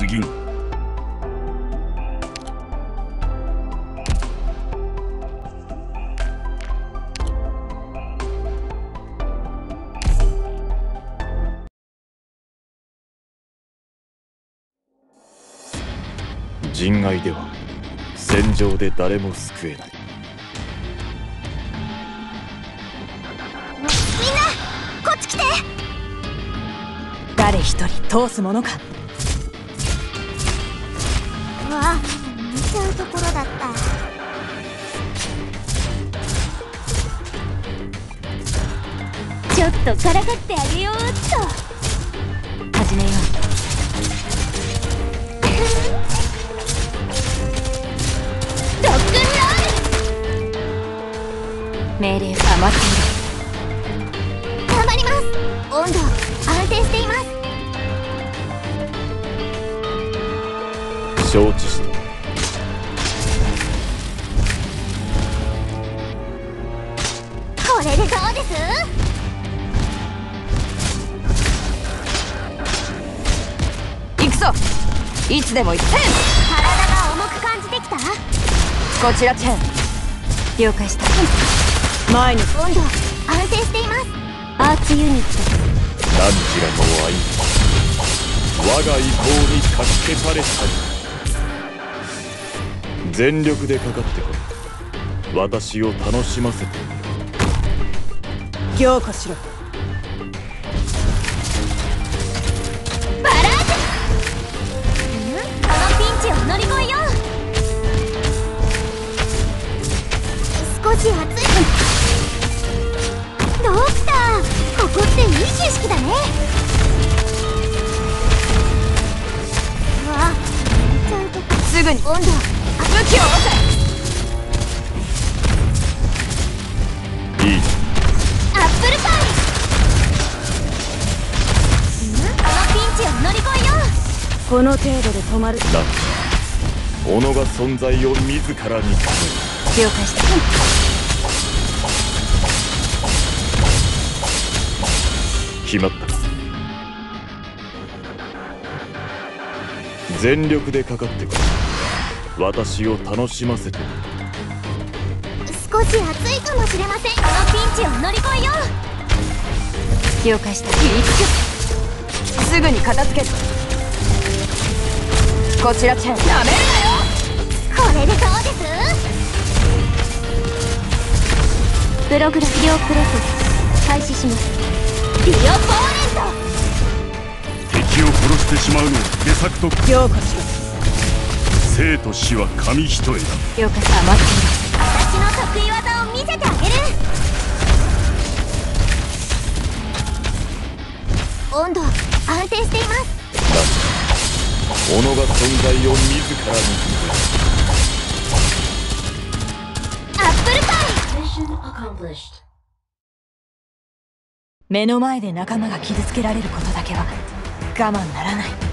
過ぎん人外では戦場で誰も救えない。みんなこっち来て。誰一人通すものか。わ見ちゃうところだった。ちょっとからかってあげようっと。始めよロックンロう命令は余ってー承知したこれでどうです？いる行くぞ。いつでも一点体が重く感じてきた？こちらチェン。了解した。前に。温度安定しています。アーチユニット。何ちらの愛我が意向にかき消されたり全力でかかってこい。私を楽しませて。凝固しろ。バラージュ。このピンチを乗り越えよう。少し熱い。ドクターここっていい景色だね。うわちゃんとすぐに。温度武器を下いいアップルパイこのピンチを乗り越えようこの程度で止まる。ランチ己が存在を自らに。決了解した決まった全力でかかってこい私を楽しませて。少し暑いかもしれません。このピンチを乗り越えよう。了解したいくすぐに片付けるこちらチェンなめるなよ。これでどうです？プログラムリオプロセス。開始します。リオポーレン敵を殺してしまうのを出作と。凝固しろ生と死は紙一重だ。了解した待ってト私の得意技を見せてあげる。温度安定しています。己が存在を自らにアップルパイ目の前で仲間が傷つけられることだけは我慢ならない